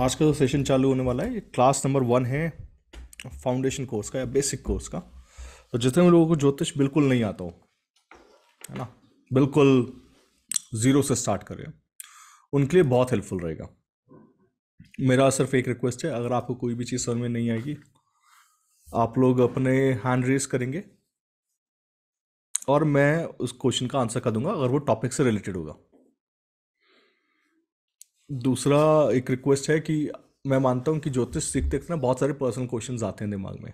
आज का जो सेशन चालू होने वाला है क्लास नंबर वन है फाउंडेशन कोर्स का या बेसिक कोर्स का। तो जितने भी लोगों को ज्योतिष बिल्कुल नहीं आता हो, है ना? बिल्कुल ज़ीरो से स्टार्ट करें उनके लिए बहुत हेल्पफुल रहेगा। मेरा सिर्फ़ एक रिक्वेस्ट है, अगर आपको कोई भी चीज़ समझ में नहीं आएगी, आप लोग अपने हैंड रेस करेंगे और मैं उस क्वेश्चन का आंसर कर दूँगा, अगर वो टॉपिक से रिलेटेड होगा। दूसरा एक रिक्वेस्ट है कि मैं मानता हूँ कि ज्योतिष सीखते ना बहुत सारे पर्सनल क्वेश्चंस आते हैं दिमाग में।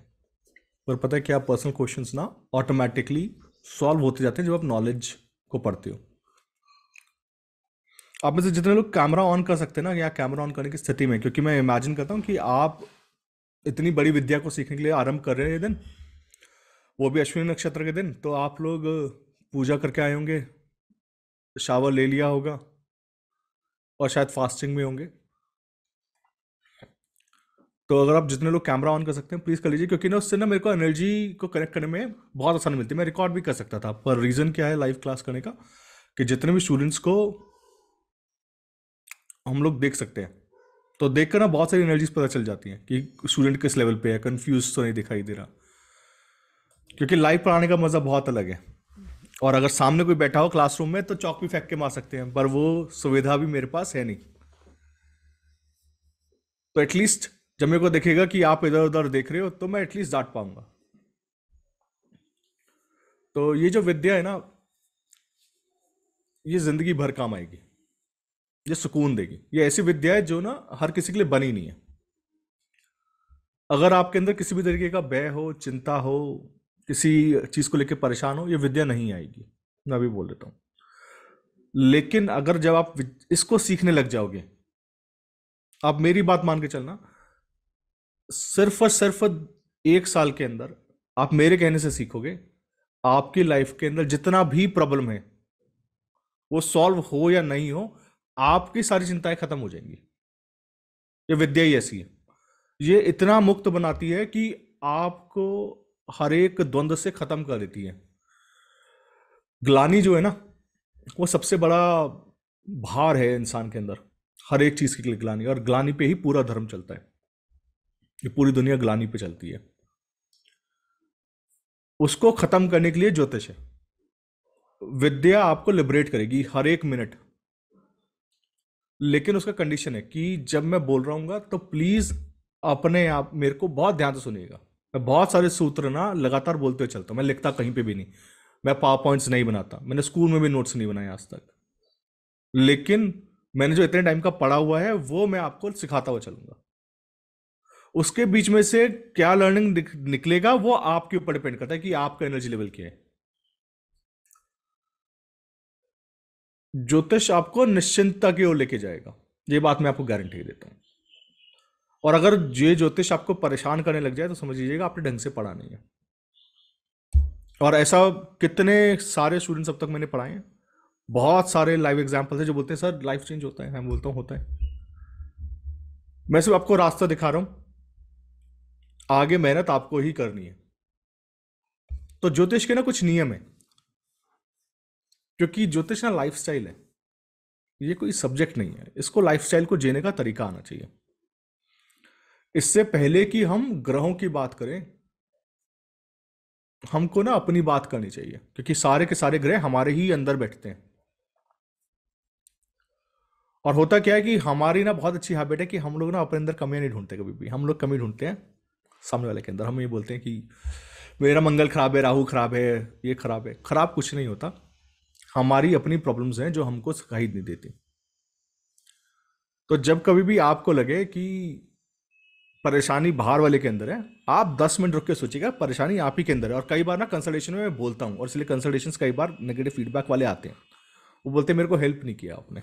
पर पता है क्या पर्सनल क्वेश्चंस ना ऑटोमेटिकली सॉल्व होते जाते हैं जब आप नॉलेज को पढ़ते हो। आप में से जितने लोग कैमरा ऑन कर सकते हैं ना या कैमरा ऑन करने की स्थिति में, क्योंकि मैं इमेजिन करता हूँ कि आप इतनी बड़ी विद्या को सीखने के लिए आरंभ कर रहे हैं ये दिन, वो भी अश्विनी नक्षत्र के दिन तो आप लोग पूजा करके आए होंगे शावर ले लिया होगा और शायद फास्टिंग में होंगे। तो अगर आप जितने लोग कैमरा ऑन कर सकते हैं प्लीज़ कर लीजिए, क्योंकि ना उससे ना मेरे को एनर्जी को कनेक्ट करने में बहुत आसानी मिलती है। मैं रिकॉर्ड भी कर सकता था। पर रीज़न क्या है लाइव क्लास करने का? कि जितने भी स्टूडेंट्स को हम लोग देख सकते हैं तो देख कर ना बहुत सारी एनर्जीज पता चल जाती हैं कि स्टूडेंट किस लेवल पे है। कंफ्यूज तो नहीं दिखाई दे रहा। क्योंकि लाइव पढ़ाने का मज़ा बहुत अलग है। और अगर सामने कोई बैठा हो क्लासरूम में तो चौक भी फेंक के मार सकते हैं, पर वो सुविधा भी मेरे पास है नहीं। तो एटलीस्ट जब मेरे को देखेगा कि आप इधर उधर देख रहे हो तो मैं एटलीस्ट डांट पाऊँगा। तो ये जो विद्या है ना, ये ज़िंदगी भर काम आएगी, ये सुकून देगी। ये ऐसी विद्या है जो ना हर किसी के लिए बनी नहीं है। अगर आपके अंदर किसी भी तरीके का भय हो, चिंता हो किसी चीज़ को लेकर परेशान हो, ये विद्या नहीं आएगी। मैं अभी बोल देता हूँ। लेकिन अगर जब आप इसको सीखने लग जाओगे, आप मेरी बात मान के चलना, सिर्फ़ और सिर्फ़ एक साल के अंदर आप मेरे कहने से सीखोगे, आपकी लाइफ के अंदर जितना भी प्रॉब्लम है, वो सॉल्व हो या नहीं हो, आपकी सारी चिंताएँ खत्म हो जाएँगी। ये विद्या ही ऐसी है। ये इतना मुक्त बनाती है कि आपको हर एक द्वंद्व से खत्म कर देती है। ग्लानी जो है ना, वो सबसे बड़ा भार है इंसान के अंदर, हर एक चीज़ के लिए ग्लानी। और ग्लानी पे ही पूरा धर्म चलता है। ये पूरी दुनिया ग्लानी पे चलती है। उसको खत्म करने के लिए ज्योतिष है। विद्या आपको लिबरेट करेगी हर एक मिनट लेकिन उसका कंडीशन है कि जब मैं बोल रहा हूँ तो प्लीज़ अपने आप, मेरे को बहुत ध्यान से सुनिएगा। मैं बहुत सारे सूत्र ना लगातार बोलते हुए चलता हूँ। मैं लिखता कहीं पे भी नहीं। मैं पावर पॉइंट्स नहीं बनाता। मैंने स्कूल में भी नोट्स नहीं बनाए आज तक। लेकिन मैंने जो इतने टाइम का पढ़ा हुआ है, वो मैं आपको सिखाता हुआ चलूँगा। उसके बीच में से क्या लर्निंग निकलेगा, वो आपके ऊपर डिपेंड करता है कि आपका एनर्जी लेवल क्या है। ज्योतिष आपको निश्चिंतता की ओर लेके जाएगा। ये बात मैं आपको गारंटी देता हूँ। और अगर ये ज्योतिष आपको परेशान करने लग जाए तो समझ लीजिएगा आपने ढंग से पढ़ा नहीं है। और ऐसा कितने सारे स्टूडेंट्स अब तक मैंने पढ़ाए हैं। बहुत सारे लाइव एग्ज़ाम्पल है जो बोलते हैं, सर लाइफ चेंज होता है। मैं बोलता हूँ, होता है। मैं सिर्फ़ आपको रास्ता दिखा रहा हूँ। आगे मेहनत आपको ही करनी है। तो ज्योतिष के ना कुछ नियम है। क्योंकि ज्योतिष ना लाइफस्टाइल है। ये कोई सब्जेक्ट नहीं है। इसको लाइफस्टाइल को जीने का तरीका आना चाहिए। इससे पहले कि हम ग्रहों की बात करें, हमको ना अपनी बात करनी चाहिए, क्योंकि सारे के सारे ग्रह हमारे ही अंदर बैठते हैं। और होता क्या है कि हमारी ना बहुत अच्छी हैबिट है कि हम लोग ना अपने अंदर कमियाँ नहीं ढूंढते कभी भी। हम लोग कमी ढूंढते हैं, सामने वाले के अंदर। हम ये बोलते हैं कि, मेरा मंगल खराब है, राहु खराब है, ये खराब है। खराब कुछ नहीं होता। हमारी अपनी प्रॉब्लम्स हैं जो हमको सिखाई नहीं देती। तो जब कभी भी आपको लगे कि परेशानी बाहर वाले के अंदर है। आप दस मिनट रुक के सोचिएगा, परेशानी आप ही के अंदर है। और कई बार ना कंसल्टेशन में मैं बोलता हूँ, और इसलिए कंसल्टेशन कई बार नेगेटिव फीडबैक वाले आते हैं। वो बोलते हैं, मेरे को हेल्प नहीं किया आपने।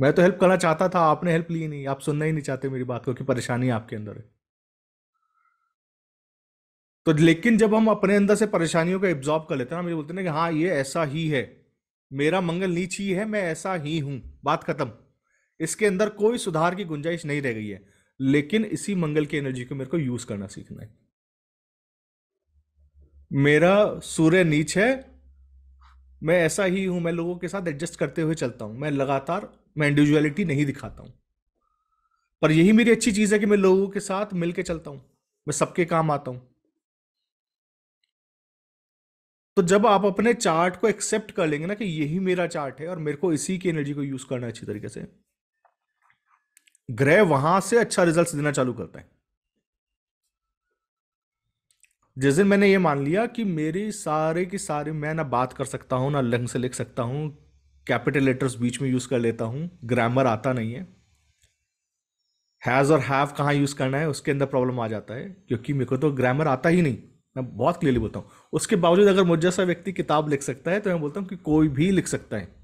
मैं तो हेल्प करना चाहता था, आपने हेल्प ली नहीं। आप सुनना ही नहीं चाहते मेरी बात को कि परेशानी आपके अंदर है। तो लेकिन जब हम अपने अंदर से परेशानियों को एब्जॉर्ब कर लेते हैं ना मुझे बोलते हैं कि हाँ ये ऐसा ही है। मेरा मंगल नीच ही है, मैं ऐसा ही हूँ। बात खत्म। इसके अंदर कोई सुधार की गुंजाइश नहीं रह गई है। लेकिन इसी मंगल की एनर्जी को मेरे को यूज़ करना सीखना है। मेरा सूर्य नीच है, मैं ऐसा ही हूँ, मैं लोगों के साथ एडजस्ट करते हुए चलता हूँ, मैं लगातार, मैं इंडिविजुअलिटी नहीं दिखाता हूँ। पर यही मेरी अच्छी चीज़ है कि मैं लोगों के साथ मिलके चलता हूँ, मैं सबके काम आता हूँ। तो जब आप अपने चार्ट को एक्सेप्ट कर लेंगे ना कि यही मेरा चार्ट है और मेरे को इसी की एनर्जी को यूज़ करना अच्छी तरीके से ग्रह वहाँ से अच्छा रिज़ल्ट देना चालू करता है। जिस दिन मैंने ये मान लिया कि मेरी सारे की सारी मैं ना बात कर सकता हूँ, ना लंग से लिख सकता हूँ, कैपिटल लेटर्स बीच में यूज़ कर लेता हूँ, ग्रामर आता नहीं है। हैज़ और हैव कहाँ यूज़ करना है, उसके अंदर प्रॉब्लम आ जाता है, क्योंकि मेरे को तो ग्रामर आता ही नहीं। मैं बहुत क्लियरली बोलता हूँ। उसके बावजूद अगर मुझ जैसा व्यक्ति किताब लिख सकता है तो मैं बोलता हूँ कि कोई भी लिख सकता है।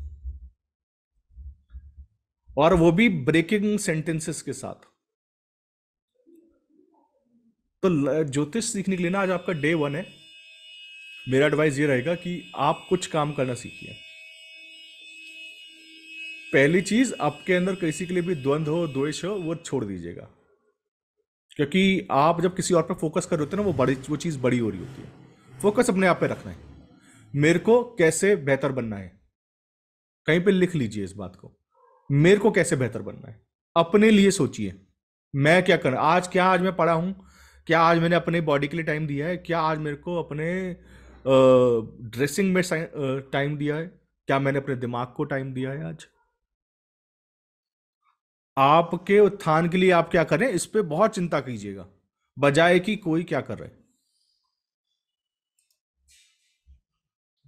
और वो भी ब्रेकिंग सेंटेंसेस के साथ। तो ज्योतिष सीखने के लिए ना आज आपका डे वन है। मेरा एडवाइस ये रहेगा कि आप कुछ काम करना सीखिए। पहली चीज़, आपके अंदर किसी के लिए भी द्वंद्व हो, द्वेष हो, वो छोड़ दीजिएगा। क्योंकि आप जब किसी और पर फोकस कर रहे होते हैं ना, वो बड़ी, वो चीज़ बड़ी हो रही होती है। फोकस अपने आप पे रखना है। मेरे को कैसे बेहतर बनना है? कहीं पे लिख लीजिए इस बात को। मेरे को कैसे बेहतर बनना है? अपने लिए सोचिए। मैं क्या कर, आज क्या आज मैं पढ़ा हूँ? क्या आज मैंने अपने बॉडी के लिए टाइम दिया है? क्या आज मेरे को अपने ड्रेसिंग में टाइम दिया है? क्या मैंने अपने दिमाग को टाइम दिया है आज? आपके उत्थान के लिए आप क्या करें इस पर बहुत चिंता कीजिएगा। बजाय कि कोई क्या कर रहे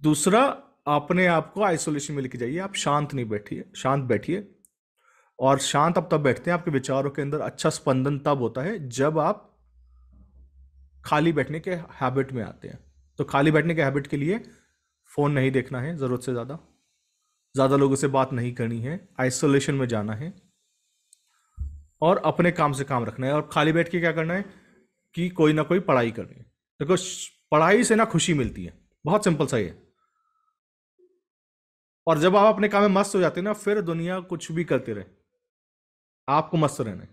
दूसरा अपने आप को आइसोलेशन में लेके जाइए। आप शांत नहीं बैठिए, शांत बैठिए। और शांत आप तब बैठते हैं, आपके विचारों के अंदर अच्छा स्पंदन तब होता है जब आप खाली बैठने के हैबिट में आते हैं। तो खाली बैठने के हैबिट के लिए फ़ोन नहीं देखना है, ज़रूरत से ज़्यादा। ज़्यादा लोगों से बात नहीं करनी है आइसोलेशन में जाना है। और अपने काम से काम रखना है। और खाली बैठ के क्या करना है कि कोई ना कोई पढ़ाई करनी है। देखो, पढ़ाई से ना खुशी मिलती है। बहुत सिंपल सा है और जब आप अपने काम में मस्त हो जाते हैं ना, फिर दुनिया कुछ भी करते रहे। आपको मस्त रहना है।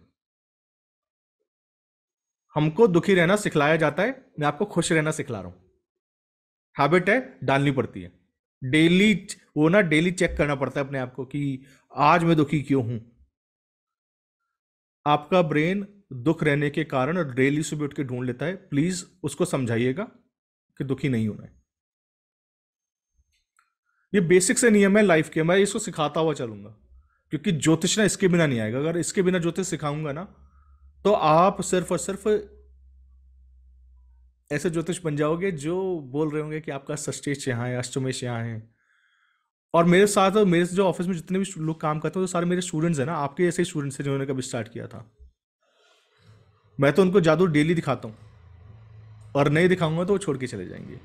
हमको दुखी रहना सिखलाया जाता है, मैं आपको खुश रहना सिखला रहा हूँ। हैबिट है, डालनी पड़ती है। डेली वो ना डेली चेक करना पड़ता है अपने आप को कि आज मैं दुखी क्यों हूँ? आपका ब्रेन दुख रहने के कारण डेली सुबह उठ के ढूंढ लेता है प्लीज़ उसको समझाइएगा कि दुखी नहीं होना है। ये बेसिक से नियम है लाइफ के, मैं इसको सिखाता हुआ चलूँगा। क्योंकि ज्योतिष ना इसके बिना नहीं आएगा। अगर इसके बिना ज्योतिष सिखाऊँगा ना तो आप सिर्फ़ और सिर्फ़ ऐसे ज्योतिष बन जाओगे जो बोल रहे होंगे कि आपका सष्टेश यहाँ है, अष्टमेश यहाँ है। और मेरे साथ, मेरे जो ऑफ़िस में जितने भी लोग काम करते हैं, वो सारे मेरे स्टूडेंट्स हैं ना, आपके ऐसे ही स्टूडेंट्स हैं जिन्होंने कभी स्टार्ट किया था। मैं तो उनको जादू डेली दिखाता हूँ। और नहीं दिखाऊँगा तो वो छोड़ के चले जाएँगे।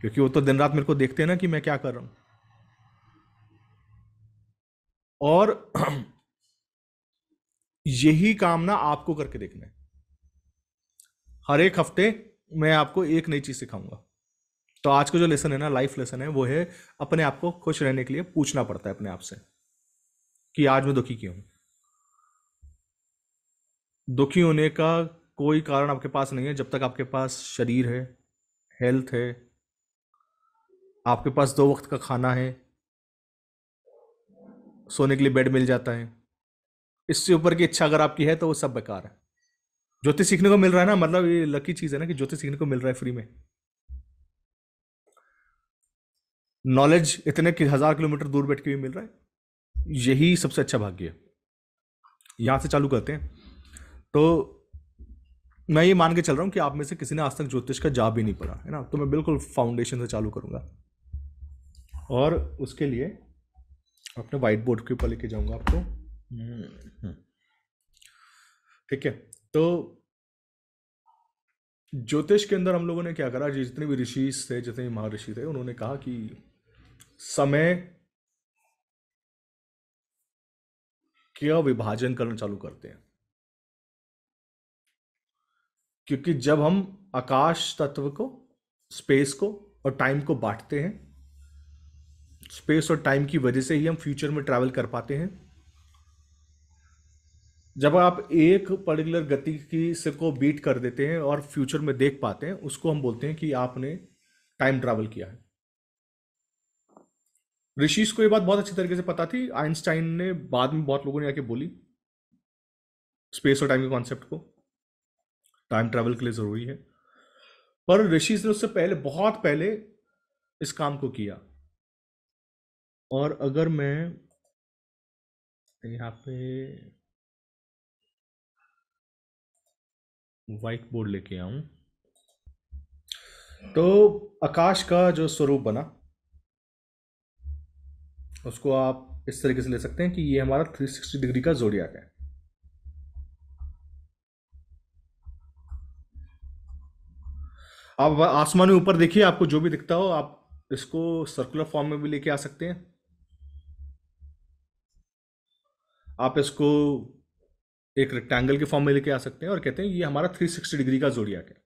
क्योंकि वो तो दिन रात मेरे को देखते हैं ना कि मैं क्या कर रहा हूँ। और यही काम ना आपको करके देखना है। हर एक हफ़्ते मैं आपको एक नई चीज़ सिखाऊँगा। तो आज का जो लेसन है ना लाइफ लेसन है, वो है अपने आप को खुश रहने के लिए पूछना पड़ता है अपने आप से कि आज मैं दुखी क्यों हूँ? दुखी होने का कोई कारण आपके पास नहीं है। जब तक आपके पास शरीर है हेल्थ है, आपके पास दो वक्त का खाना है सोने के लिए बेड मिल जाता है। इससे ऊपर की इच्छा अगर आपकी है तो वो सब बेकार है। ज्योतिष सीखने को मिल रहा है ना मतलब ये लकी चीज़ है ना कि ज्योतिष सीखने को मिल रहा है फ्री में। नॉलेज इतने कि हज़ार किलोमीटर दूर बैठ के भी मिल रहा है, यही सबसे अच्छा भाग्य है। यहाँ से चालू करते हैं। तो मैं ये मान के चल रहा हूँ कि आप में से किसी ने आज तक ज्योतिष का जा भी नहीं पढ़ा, है ना? तो मैं बिल्कुल फाउंडेशन से चालू करूँगा। और उसके लिए अपने व्हाइट बोर्ड के ऊपर लेके जाऊँगा आपको हम्म। ठीक है तो ज्योतिष के अंदर हम लोगों ने क्या करा जितने भी ऋषि थे जितने भी महर्षि थे उन्होंने कहा कि समय का विभाजन करना चालू करते हैं क्योंकि जब हम आकाश तत्व को स्पेस को और टाइम को बांटते हैं स्पेस और टाइम की वजह से ही हम फ्यूचर में ट्रैवल कर पाते हैं। जब आप एक पर्टिकुलर गति की से को बीट कर देते हैं और फ्यूचर में देख पाते हैं, उसको हम बोलते हैं कि आपने टाइम ट्रैवल किया है। ऋषिस को ये बात बहुत अच्छी तरीके से पता थी। आइंस्टाइन ने बाद में बहुत लोगों ने आके बोली स्पेस और टाइम के कॉन्सेप्ट को। टाइम ट्रैवल के लिए ज़रूरी है। पर ऋषि ने उससे पहले, बहुत पहले इस काम को किया। और अगर मैं यहाँ पे व्हाइट बोर्ड लेके आऊँ। तो आकाश का जो स्वरूप बना, उसको आप इस तरीके से ले सकते हैं कि ये हमारा 360 डिग्री का जोड़ियाक है। आप आसमान में ऊपर देखिए, आपको जो भी दिखता हो, आप इसको सर्कुलर फॉर्म में भी लेके आ सकते हैं। आप इसको एक रेक्टेंगल के फॉर्म में लेके आ सकते हैं और कहते हैं ये हमारा 360 डिग्री का जोड़ियाक है।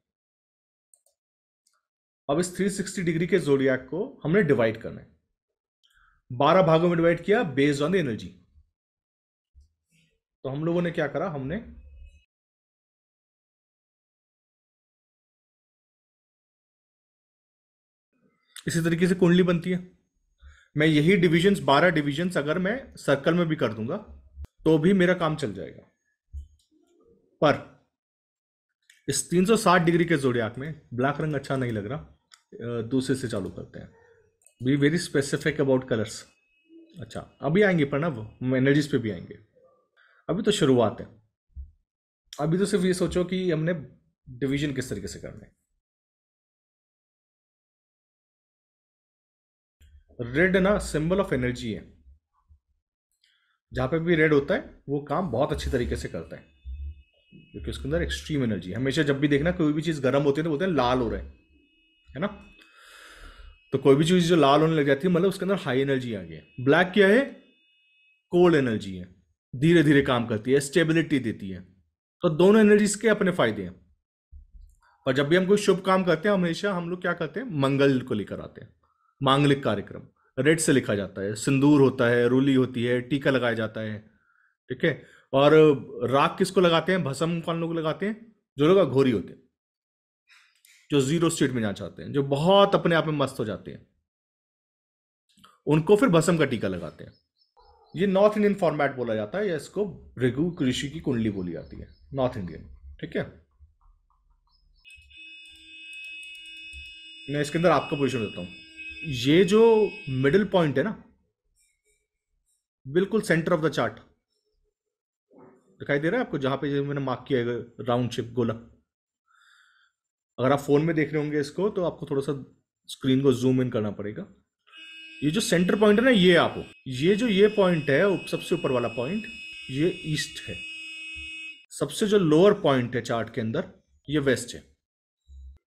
अब इस 360 डिग्री के जोड़ियाक को हमने डिवाइड करना है। बारह भागों में डिवाइड किया बेस्ड ऑन द एनर्जी तो हम लोगों ने क्या करा? हमने इसी तरीके से कुंडली बनती है। मैं यही डिविजन्स बारह डिविजन्स अगर मैं सर्कल में भी कर दूँगा तो भी मेरा काम चल जाएगा। पर इस 360 डिग्री के जोड़ियाक में ब्लैक रंग अच्छा नहीं लग रहा। दूसरे से चालू करते हैं। B very specific about colours अच्छा अभी आएँगे प्रणव, हम एनर्जीज पे भी आएँगे। अभी तो शुरुआत है। अभी तो सिर्फ़ ये सोचो कि हमने डिवीज़न किस तरीके से करना। है रेड ना सिंबल ऑफ़ एनर्जी है। जहाँ पे भी रेड होता है, वो काम बहुत अच्छी तरीके से करता है। क्योंकि उसके अंदर एक्सट्रीम एनर्जी हमेशा जब भी देखना कोई भी चीज़ गर्म होती है तो बोलते हैं लाल हो रहे हैं। है ना? तो कोई भी चीज़ जो लाल होने लग जाती है मतलब उसके अंदर हाई एनर्जी आ गई है। ब्लैक क्या है? कोल्ड एनर्जी है। धीरे धीरे काम करती है स्टेबिलिटी देती है। तो दोनों एनर्जीज के अपने फ़ायदे हैं। और जब भी हम कोई शुभ काम करते हैं, हमेशा हम लोग क्या करते हैं? मंगल को लेकर आते हैं। मांगलिक कार्यक्रम। रेड से लिखा जाता है। सिंदूर होता है, रूली होती है, टीका लगाया जाता है। ठीक है? और राग किसको लगाते हैं? भसम कौन लोग लगाते हैं? जो लोग अघोरी होते हैं। जो ज़ीरो स्टेट में जाना चाहते हैं, जो बहुत अपने आप में मस्त हो जाते हैं। उनको फिर भसम का टीका लगाते हैं। ये नॉर्थ इंडियन फॉर्मेट बोला जाता है, या इसको भृगु ऋषि की कुंडली बोली जाती है, नॉर्थ इंडियन। ठीक है? मैं इसके अंदर आपका पोजिशन देता हूँ। ये जो मिडिल पॉइंट है ना, बिल्कुल सेंटर ऑफ़ द चार्ट दिखाई दे रहा है आपको जहाँ पे मैंने मार्क किया है राउंड शेप गोला? अगर आप फ़ोन में देख रहे होंगे इसको तो आपको थोड़ा सा स्क्रीन को जूम इन करना पड़ेगा। ये जो सेंटर पॉइंट है ना, ये आपको ये जो ये पॉइंट है सबसे ऊपर वाला पॉइंट ये ईस्ट है। सबसे जो लोअर पॉइंट है चार्ट के अंदर, ये वेस्ट है।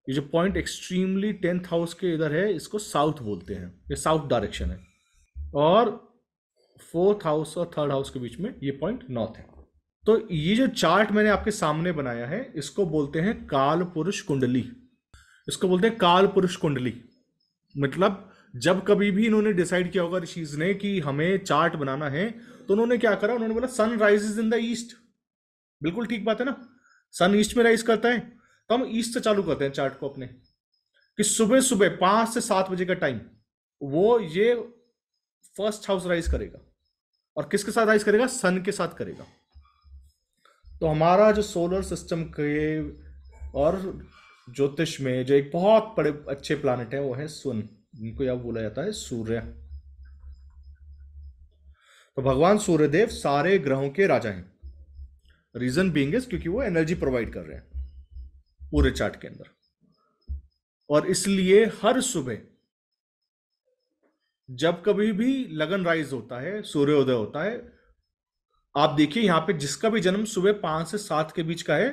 ये जो पॉइंट एक्सट्रीमली टेंथ हाउस के इधर है, इसको साउथ बोलते हैं। ये साउथ डायरेक्शन है। और फोर्थ हाउस और थर्ड हाउस के बीच में ये पॉइंट नॉर्थ है। तो ये जो चार्ट मैंने आपके सामने बनाया है, इसको बोलते हैं काल पुरुष कुंडली। इसको बोलते हैं काल पुरुष कुंडली। मतलब जब कभी भी इन्होंने डिसाइड किया होगा ऋषिज ने कि हमें चार्ट बनाना है तो उन्होंने क्या करा? उन्होंने बोला sun rises in the east बिल्कुल ठीक बात है ना? सन ईस्ट में राइज करता है। तो हम ईस्ट से चालू करते हैं चार्ट को अपने, कि सुबह सुबह पाँच से सात बजे का टाइम वो ये फ़र्स्ट हाउस राइज करेगा। और किसके साथ राइज करेगा? सन के साथ करेगा। तो हमारा जो सोलर सिस्टम के और ज्योतिष में जो एक बहुत बड़े, अच्छे प्लानिट है, वो है सुन जिनको यह बोला जाता है सूर्य। तो भगवान सूर्यदेव सारे ग्रहों के राजा हैं। रीजन बींग क्योंकि वो एनर्जी प्रोवाइड कर रहे हैं। पूरे चार्ट के अंदर। और इसलिए हर सुबह जब कभी भी लगन राइज होता है सूर्योदय होता है आप देखिए यहाँ पे जिसका भी जन्म सुबह पाँच से सात के बीच का है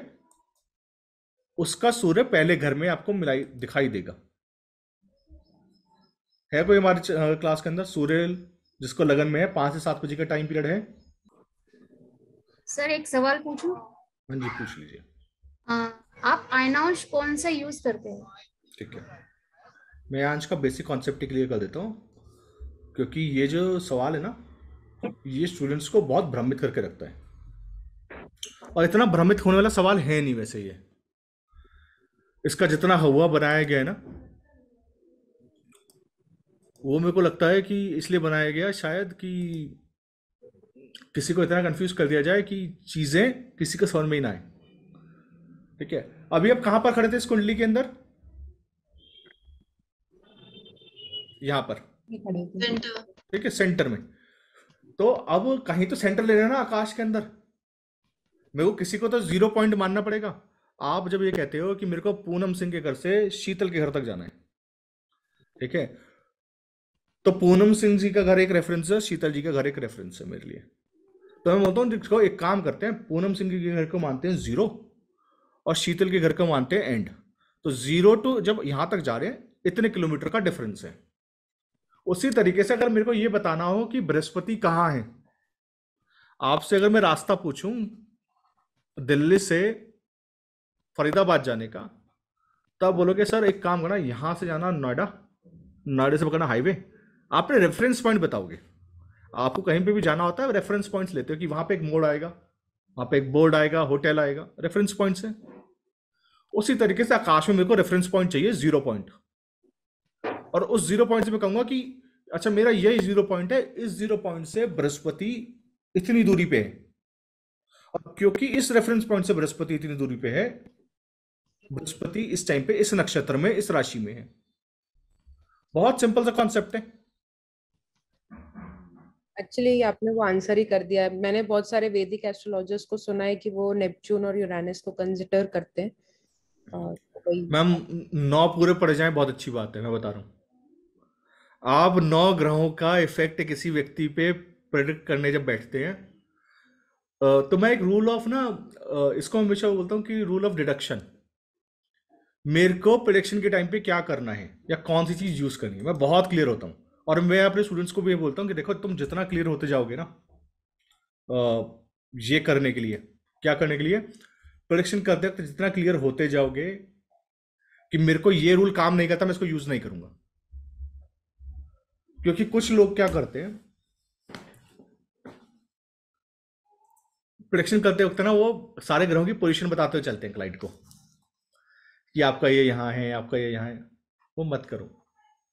उसका सूर्य पहले घर में आपको मिलाई दिखाई देगा। है कोई हमारे क्लास के अंदर? सूर्य जिसको लगन में है पाँच से सात बजे का टाइम पीरियड है। सर एक सवाल पूछूँ? हाँ जी पूछ लीजिए। आप आयनांश कौन सा यूज़ करते हैं? ठीक है। मैं आज का बेसिक कॉन्सेप्ट क्लियर कर देता हूँ। क्योंकि ये जो सवाल है ना, ये स्टूडेंट्स को बहुत भ्रमित करके रखता है। और इतना भ्रमित होने वाला सवाल है नहीं वैसे ये। इसका जितना हवा बनाया गया है ना, वो मेरे को लगता है कि इसलिए बनाया गया शायद कि किसी को इतना कंफ्यूज कर दिया जाए कि चीज़ें किसी को समझ में ही ना आए। ठीक है? अभी आप कहाँ पर खड़े थे इस कुंडली के अंदर? यहाँ पर। ठीक है सेंटर में। तो अब कहीं तो सेंटर ले लेना ना आकाश के अंदर। मेरे को किसी को तो ज़ीरो पॉइंट मानना पड़ेगा। आप जब ये कहते हो कि मेरे को पूनम सिंह के घर से शीतल के घर तक जाना है। ठीक है? तो पूनम सिंह जी का घर एक रेफरेंस है शीतल जी का घर एक रेफरेंस है मेरे लिए। तो मैं बोलता हूँ एक काम करते हैं पूनम सिंह जी के घर को मानते हैं ज़ीरो। और शीतल के घर को मानते हैं एंड तो ज़ीरो टू जब यहाँ तक जा रहे हैं, इतने किलोमीटर का डिफरेंस है। उसी तरीके से अगर मेरे को ये बताना हो कि बृहस्पति कहाँ है, आपसे अगर मैं रास्ता पूछूँ दिल्ली से फरीदाबाद जाने का, तब बोलोगे, सर, एक काम करना, यहाँ से जाना नोएडा नोएडा से पकड़ना हाईवे। आपने रेफरेंस पॉइंट बताओगे। आपको कहीं पे भी जाना होता है रेफरेंस पॉइंट्स लेते हो कि वहाँ पे एक मोड़ आएगा, वहाँ पे एक बोर्ड आएगा, होटल आएगा रेफरेंस पॉइंट से उसी तरीके से आकाश में मेरे को रेफरेंस पॉइंट चाहिए ज़ीरो पॉइंट और उस ज़ीरो पॉइंट से मैं कहूँगा कि अच्छा मेरा यही ज़ीरो पॉइंट है, इस ज़ीरो पॉइंट से बृहस्पति इतनी दूरी पे है। और क्योंकि इस रेफरेंस पॉइंट से बृहस्पति इतनी दूरी पे है, बृहस्पति इस टाइम पे, इस नक्षत्र में, इस राशि में है। बहुत सिंपल सा कॉन्सेप्ट है। एक्चुअली आपने वो आंसर ही कर दिया है। मैंने बहुत सारे वैदिक एस्ट्रोलॉजर्स को सुना है कि वो नेपच्यून और यूरेनस को कंसिडर करते हैं। मैम नौ पूरे पड़ जाएँ बहुत अच्छी बात है मैं बता रहा हूँ। आप नौ ग्रहों का इफ़ेक्ट किसी व्यक्ति पे प्रेडिक्ट करने जब बैठते हैं तो मैं एक रूल ऑफ़ ना इसको हमेशा बोलता हूँ कि रूल ऑफ़ डिडक्शन मेरे को प्रिडिक्शन के टाइम पे क्या करना है या कौन सी चीज़ यूज़ करनी है मैं बहुत क्लियर होता हूँ। और मैं अपने स्टूडेंट्स को भी ये बोलता हूँ कि देखो तुम जितना क्लियर होते जाओगे ना ये करने के लिए क्या करने के लिए? प्रिडिक्शन करते वक्त जितना क्लियर होते जाओगे कि मेरे को ये रूल काम नहीं करता, मैं इसको यूज़ नहीं करूँगा। क्योंकि कुछ लोग क्या करते हैं प्रिडिक्शन करते वक्त ना वो सारे ग्रहों की पोजीशन बताते हुए चलते हैं क्लाइंट को कि आपका ये यहाँ है, आपका ये यहाँ है। वो मत करो।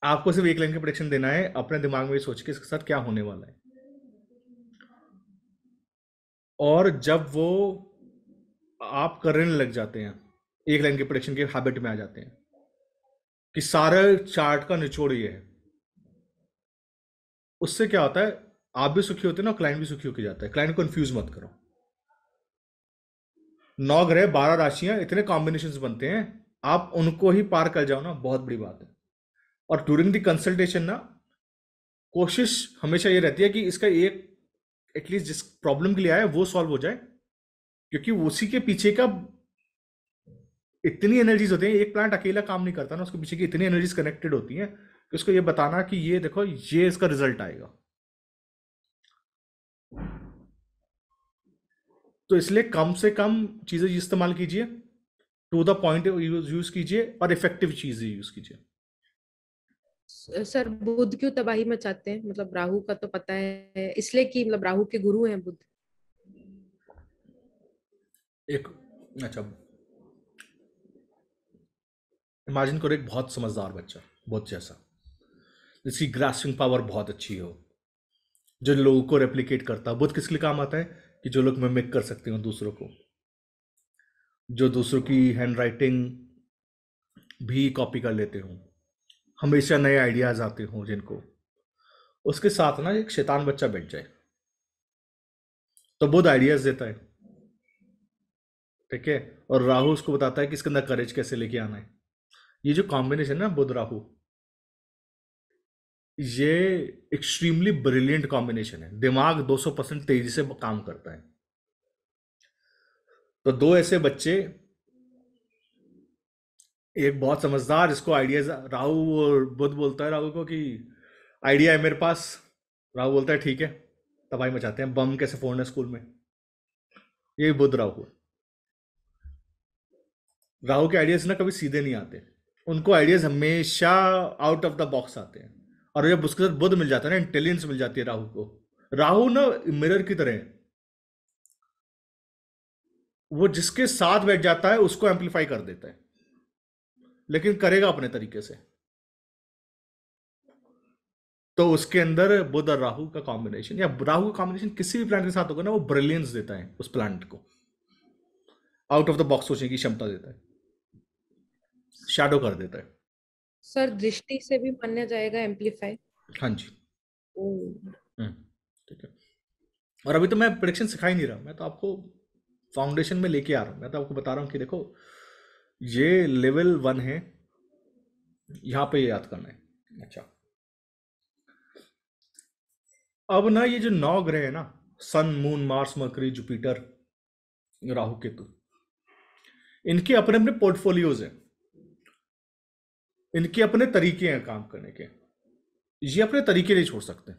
आपको सिर्फ़ एक लाइन की प्रिडिक्शन देना है, अपने दिमाग में सोच के इसके साथ क्या होने वाला है। और जब वो आप करने लग जाते हैं। एक लाइन के प्रिडिक्शन के हैबिट में आ जाते हैं। कि सारे चार्ट का निचोड़ ये है। उससे क्या होता है? आप भी सुखी होते हैं ना क्लाइंट भी सुखी होकर जाता है। क्लाइंट कंफ्यूज मत करो। नौ ग्रह, बारह राशियाँ, इतने कॉम्बिनेशन बनते हैं। आप उनको ही पार कर जाओ ना, बहुत बड़ी बात है। और ड्यूरिंग द कंसल्टेशन ना, कोशिश हमेशा ये रहती है कि इसका एक एटलीस्ट जिस प्रॉब्लम के लिए आया वो सॉल्व हो जाए। क्योंकि उसी के पीछे का इतनी एनर्जीज होती हैं, एक प्लांट अकेला काम नहीं करता ना, उसके पीछे की इतनी एनर्जीज कनेक्टेड होती हैं कि उसको ये बताना कि ये देखो, ये इसका रिज़ल्ट आएगा। तो इसलिए कम से कम चीज़ें इस्तेमाल कीजिए टू द पॉइंट यूज़ कीजिए और इफ़ेक्टिव चीज़ें यूज़ कीजिए। सर, बुद्ध क्यों तबाही मचाते हैं मतलब राहु का तो पता है, इसलिए कि मतलब राहु के गुरु हैं बुध एक अच्छा। इमेजिन करो एक बहुत समझदार बच्चा, बहुत जैसा। जिसकी ग्रास्पिंग पावर बहुत अच्छी हो। जो लोगों को रेप्लिकेट करता है। बुद्ध किस लिए काम आता है? कि जो लोग मिमिक कर सकते हो दूसरों को। जो दूसरों की हैंड राइटिंग भी कॉपी कर लेते हो। हमेशा नए आइडियाज़ आते हो जिनको। उसके साथ ना एक शैतान बच्चा बैठ जाए। तो बुद्ध आइडियाज़ देता है। ठीक है? और राहु उसको बताता है कि इसके अंदर करेज कैसे लेके आना है। ये जो कॉम्बिनेशन है ना बुध राहु, ये एक्सट्रीमली ब्रिलियंट कॉम्बिनेशन है। दिमाग 200 परसेंट तेज़ी से काम करता है। तो दो ऐसे बच्चे, एक बहुत समझदार, इसको आइडियाज़ राहु और बुध बोलता है राहु को कि आइडिया है मेरे पास। राहु बोलता है, ठीक है। तबाही मचाते हैं। बम कैसे फोड़ना स्कूल में? ये बुध राहु है राहु के आइडियाज़ ना कभी सीधे नहीं आते। उनको आइडियाज़ हमेशा आउट ऑफ़ द बॉक्स आते हैं। और जब उसके साथ बुद्ध मिल जाता है ना इंटेलिजेंस मिल जाती है राहु को। राहु ना मिरर की तरह वो जिसके साथ बैठ जाता है, उसको एम्पलीफाई कर देता है। लेकिन करेगा अपने तरीके से। तो उसके अंदर बुध और राहु का कॉम्बिनेशन या राहु का कॉम्बिनेशन किसी भी प्लांट के साथ होगा ना, वो ब्रिलियंस देता है उस प्लांट को। आउट ऑफ़ द बॉक्स सोचने की क्षमता देता है। शैडो कर देता है। सर दृष्टि से भी मान्य जाएगा एम्पलीफाई हाँ जी। हम्म, ठीक है। और अभी तो मैं प्रिडिक्शन सिखा ही नहीं रहा मैं तो आपको फाउंडेशन में लेके आ रहा हूँ। मैं तो आपको बता रहा हूँ कि देखो ये लेवल वन है यहाँ पे ये याद करना है। अच्छा। अब ना ये जो नौ ग्रह है ना sun moon Mars Mercury Jupiter Rahu Ketu इनके अपने अपने पोर्टफोलियोज हैं। इनके अपने तरीके हैं काम करने के। ये अपने तरीके नहीं छोड़ सकते।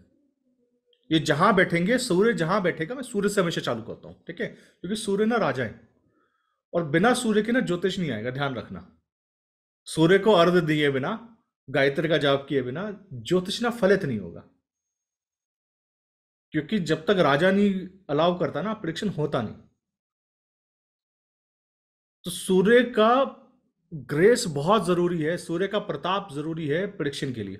ये जहाँ बैठेंगे, सूर्य जहाँ बैठेगा, मैं सूर्य से हमेशा चालू करता हूँ, ठीक है? क्योंकि सूर्य ना राजा है। और बिना सूर्य के ना ज्योतिष नहीं आएगा, ध्यान रखना। सूर्य को अर्ध दिए बिना, गायत्री का जाप किए बिना, ज्योतिष ना फलित नहीं होगा। क्योंकि जब तक राजा नहीं अलाउ करता ना प्रिडिक्शन होता नहीं। तो सूर्य का ग्रेस बहुत ज़रूरी है, सूर्य का प्रताप ज़रूरी है प्रिडिक्शन के लिए।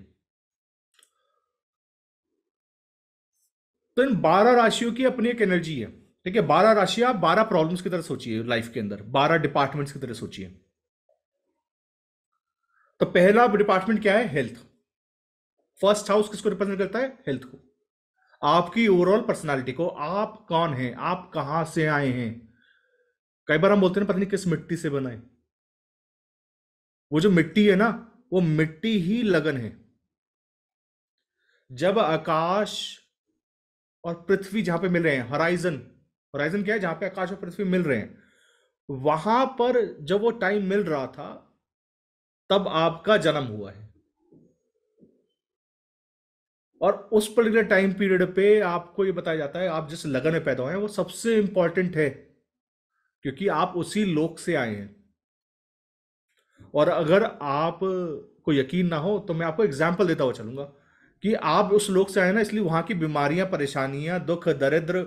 तो इन बारह राशियों की अपनी एक एनर्जी है, ठीक है? बारह राशियाँ आप बारह प्रॉब्लम्स की तरह सोचिए लाइफ के अंदर, बारह डिपार्टमेंट्स की तरह सोचिए। तो पहला डिपार्टमेंट क्या है? हेल्थ फ़र्स्ट हाउस किसको रिप्रेजेंट करता है? हेल्थ को। आपकी ओवरऑल पर्सनालिटी को, आप कौन हैं? आप कहाँ से आए हैं? कई बार हम बोलते हैं पता नहीं किस मिट्टी से बनाए वो जो मिट्टी है ना, वो मिट्टी ही लगन है। जब आकाश और पृथ्वी जहाँ पे मिल रहे हैं हराइजन हराइजन क्या है? जहाँ पे आकाश और पृथ्वी मिल रहे हैं, वहाँ पर जब वो टाइम मिल रहा था, तब आपका जन्म हुआ है। और उस पर्टिकुलर टाइम पीरियड पे आपको ये बताया जाता है, आप जिस लगन में पैदा हुए हैं, वो सबसे इंपॉर्टेंट है, क्योंकि आप उसी लोक से आए हैं। और अगर आप को यकीन ना हो तो मैं आपको एग्ज़ाम्पल देता हुआ चलूँगा कि आप उस लोक से आए ना, इसलिए वहाँ की बीमारियाँ, परेशानियाँ, दुख, दरिद्र,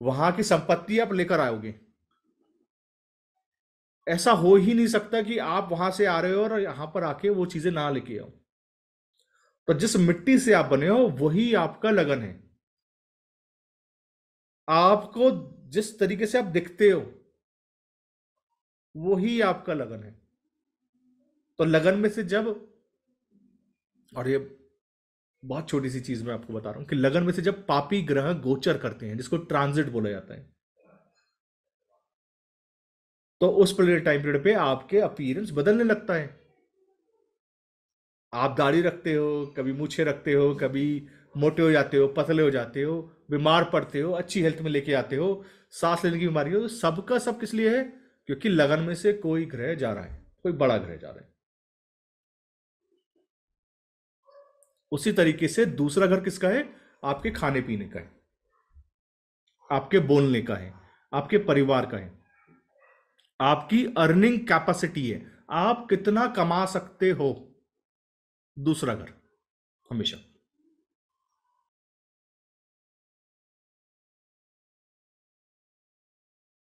वहाँ की संपत्ति आप लेकर आओगे। ऐसा हो ही नहीं सकता कि आप वहाँ से आ रहे हो और यहाँ पर आके वो चीज़ें ना लेके आओ। तो जिस मिट्टी से आप बने हो, वही आपका लगन है। आपको जिस तरीके से आप दिखते हो, वही आपका लगन है। तो लगन में से जब, और ये बहुत छोटी सी चीज़ मैं आपको बता रहा हूँ कि लगन में से जब पापी ग्रह गोचर करते हैं, जिसको ट्रांजिट बोला जाता है तो उस पर्टिकुलर टाइम पीरियड पे आपके अपीयरेंस बदलने लगता है। आप दाढ़ी रखते हो, कभी मूछे रखते हो, कभी मोटे हो जाते हो, पतले हो जाते हो, बीमार पड़ते हो, अच्छी हेल्थ में लेके आते हो, सांस लेने की बीमारी हो सबका सब किस लिए है? क्योंकि लगन में से कोई ग्रह जा रहा है, कोई बड़ा ग्रह जा रहा है। उसी तरीके से दूसरा घर किसका है? आपके खाने पीने का है। आपके बोलने का है। आपके परिवार का है। आपकी अर्निंग कैपेसिटी है। आप कितना कमा सकते हो? दूसरा घर, हमेशा।